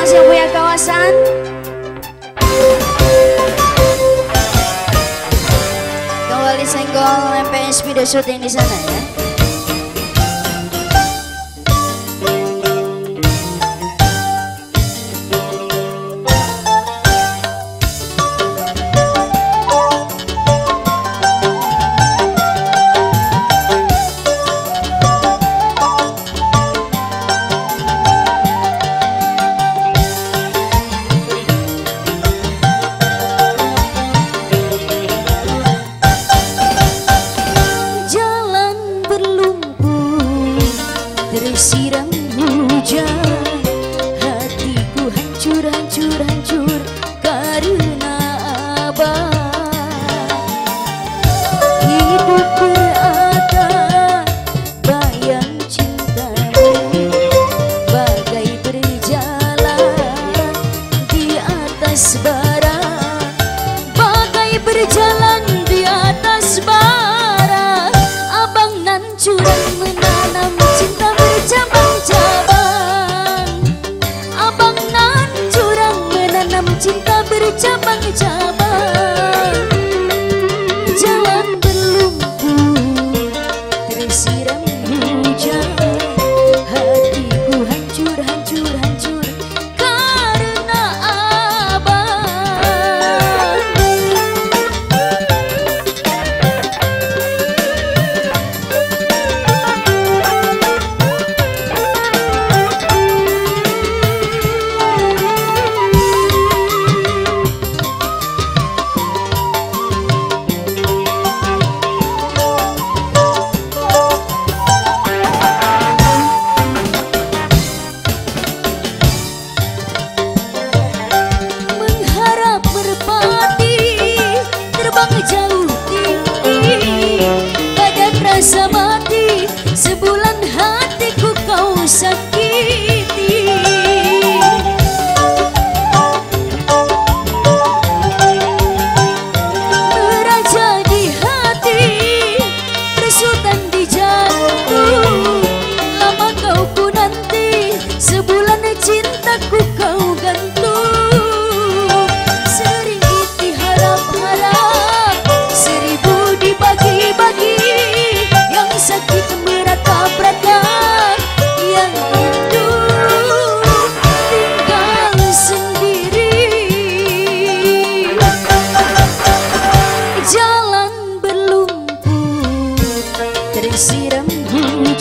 siapa punya kawasan? Kembali senggol MPS video syuting di sana ya tersiram hujan Sebulan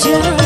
Just.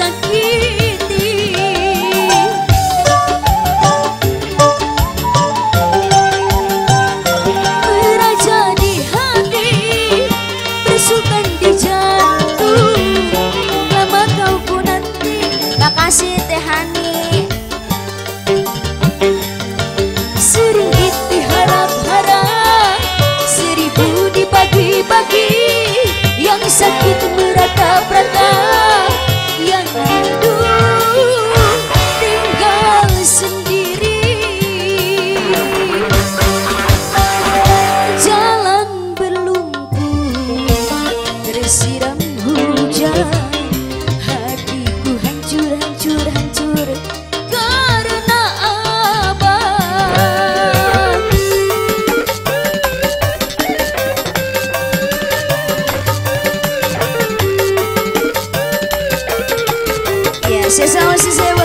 acha Vocês são esses eu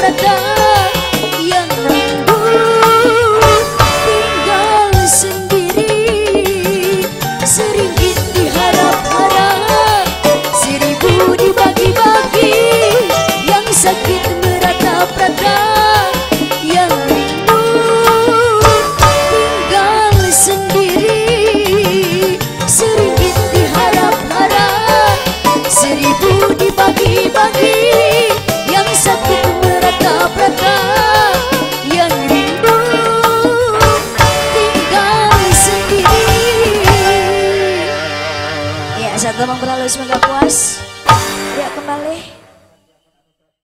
the dark